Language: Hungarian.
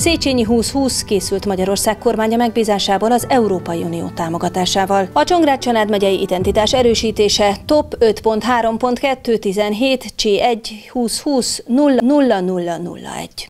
Széchenyi 2020 készült Magyarország kormánya megbízásából az Európai Unió támogatásával. A Csongrád család megyei identitás erősítése top 5.3.217 C1 2020 0001.